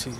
Sí.